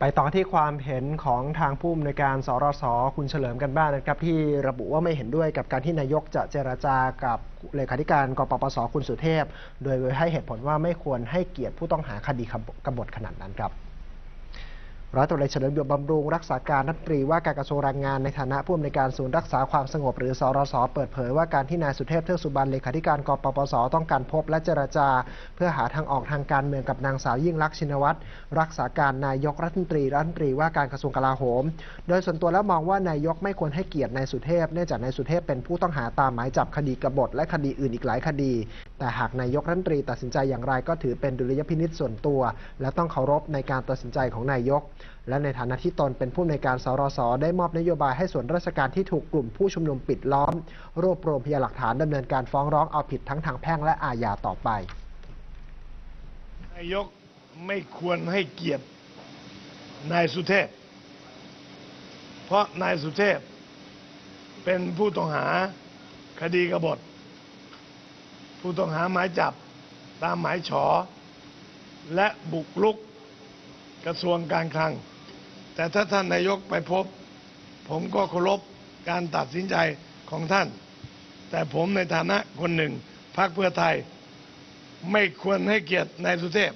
ไปต่อที่ความเห็นของทางผู้อำนวยการสรสคุณเฉลิมกันบ้างนะครับ ที่ระบุว่าไม่เห็นด้วยกับการที่นายกจะเจรจากับเลขาธิการกปปสคุณสุเทพ โดยให้เหตุผลว่าไม่ควรให้เกียรติผู้ต้องหาคดีกบฏขนาดนั้นครับ ร้อยตำรวจเอกเฉลิมยศบำรุงรักษาการรัฐมนตรีว่าการกระทรวงแรงงานในฐานะผู้อำนวยการศูนย์รักษาความสงบหรือสรสเปิดเผยว่าการที่นายสุเทพเทือกสุบรรณเลขาธิการกปปสต้องการพบและเจรจา เพื่อหาทางออกทางการเมืองกับนางสาวยิ่งลักษณ์ชินวัตรรักษาการนายกรัฐมนตรีรัฐมนตรีว่าการกระทรวงกลาโหม โดยส่วนตัวแล้วมองว่านายกไม่ควรให้เกียรตินายสุเทพเนื่องจากนายสุเทพเป็นผู้ต้องหาตามหมายจับคดีกบฏและคดีอื่นอีกหลายคดี แต่หากนายกรัฐมนตรีตัดสินใจอย่างไรก็ถือเป็นดุลยพินิษส่วนตัว และต้องเคารพในการตัดสินใจของนายกและในฐานะที่ตนเป็นผู้ในวยการสรสได้มอบนโยบายให้ส่วนราชการที่ถูกกลุ่มผู้ชุมนุมปิดล้อม รวบรวมพยานหลักฐานดำเนินการฟ้องร้องเอาผิดทั้งทางแพ่งและอาญาต่อไปนายกไม่ควรให้เกียรตินายสุเทพ เพราะนายสุเทพ เป็นผู้ต้องหาคดีกบฏ ผู้ต้องหาหมายจับตามหมายฉอ และบุกลุก กระทรวงการคลัง แต่ถ้าท่านนายกไปพบ ผมก็เคารพการตัดสินใจของท่าน แต่ผมในฐานะคนหนึ่งพรรคเพื่อไทย ไม่ควรให้เกียรตินายสุเทพ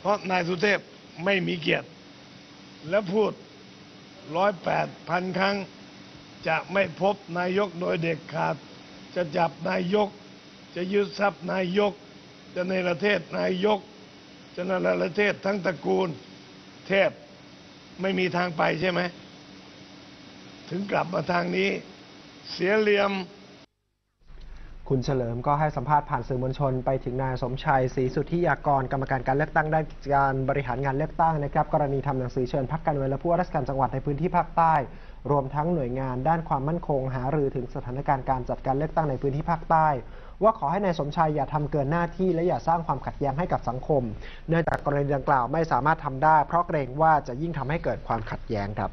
เพราะนายสุเทพไม่มีเกียรติ และพูดร้อยแปดพันครั้ง จะไม่พบนายกโดยเด็กขาด จะจับนายก จะยึดทรัพย์นายก จะในประเทศนายก จะในประเทศทั้งตระกูล เทพไม่มีทางไปใช่ไหม ถึงกลับมาทางนี้ เสียเหลี่ยม คุณเฉลิมก็ให้สัมภาษณ์ผ่านสื่อมวลชน ไปถึงนายสมชัยศรีสุทธิยากรกรรมการการเลือกตั้งด้านการบริหารงานเลือกตั้งนะครับ กรณีทำหนังสือเชิญพักการเมืองและผู้ว่าราชการจังหวัดในพื้นที่ภาคใต้ รวมทั้งหน่วยงานด้านความมั่นคง หารือถึงสถานการณ์การจัดการเลือกตั้งในพื้นที่ภาคใต้ ว่าขอให้นายสมชัยอย่าทำเกินหน้าที่และอย่าสร้างความขัดแย้งให้กับสังคม เนื่องจากกรณีดังกล่าวไม่สามารถทำได้ เพราะเกรงว่าจะยิ่งทำให้เกิดความขัดแย้งครับ